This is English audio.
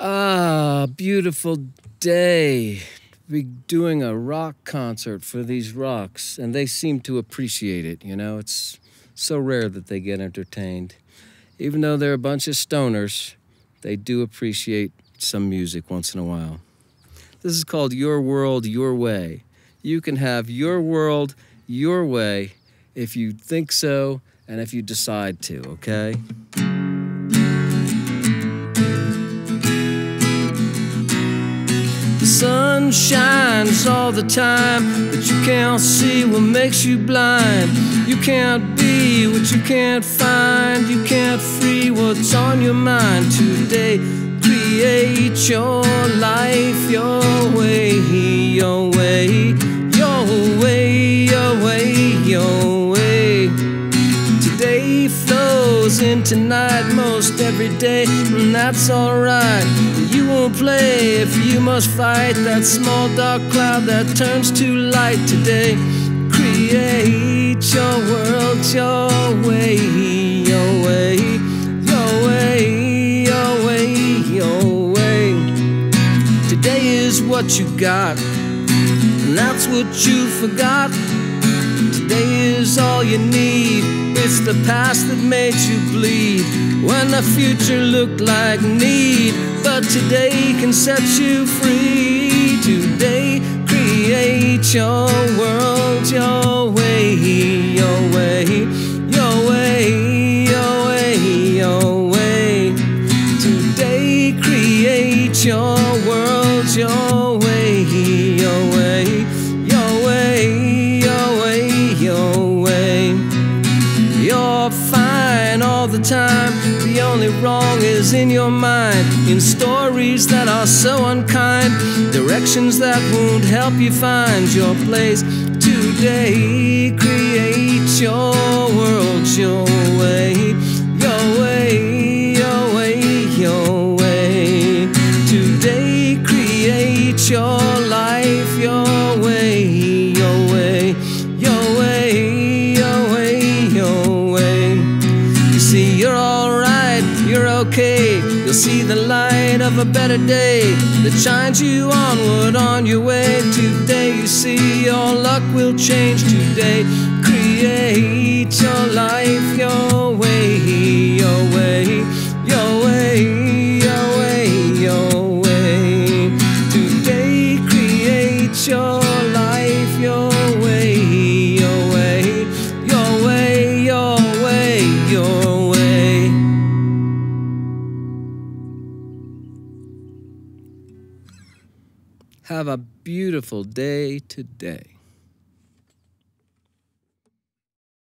Ah, beautiful day. Be doing a rock concert for these rocks, and they seem to appreciate it. You know, it's so rare that they get entertained. Even though they're a bunch of stoners, they do appreciate some music once in a while. This is called Your World, Your Way. You can have your world your way if you think so and if you decide to, okay? Shines all the time, but you can't see what makes you blind. You can't be what you can't find. You can't free what's on your mind today. Create your life your way, your way, flows into night most every day, and that's alright You won't play if you must fight that small dark cloud that turns to light today. Create your world your way, your way, your way, your way, your way. Today is what you got, and that's what you forgot. Today is all you need. It's the past that made you bleed when the future looked like need but today can set you free. Today, create your world your way, your way, your way, your way, your way. Today, create your world your the time. The only wrong is in your mind. In stories that are so unkind, directions that won't help you find your place. Today, create your world your you're okay. You'll see the light of a better day that shines you onward on your way. Today, you see your luck will change today. Create your Have a beautiful day today.